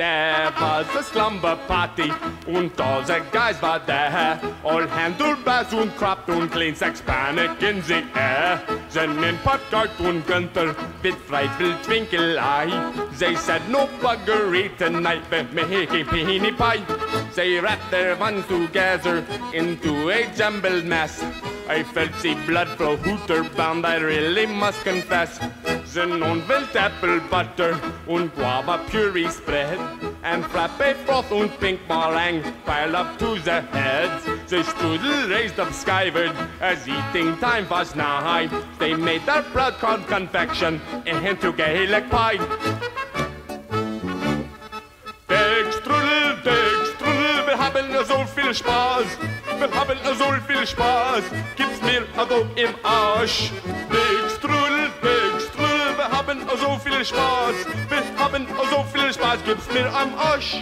There was a slumber party und all the guys war there. All handled Handlebass und Kraft Clean Sex Panic in the air. Then in Poptart und Gunther with frightful twinkle eye. They said no buggery tonight but making penny pie. They wrapped their ones together into a jumbled mess. I felt the blood flow hooter bound, I really must confess. Then on wild butter und guava puree spread. And frappe froth und pink meringue piled up to the heads. The strudel raised up skyward as eating time was nigh. They made their blood corn confection into Gaelic pie. Dig strudel, dig strudel, wir haben so viel Spaß. Wir haben so viel Spaß, gibt's mir also im Arsch. Dig viel Spaß. Wir haben so viel Spaß, gibt's mir am Arsch.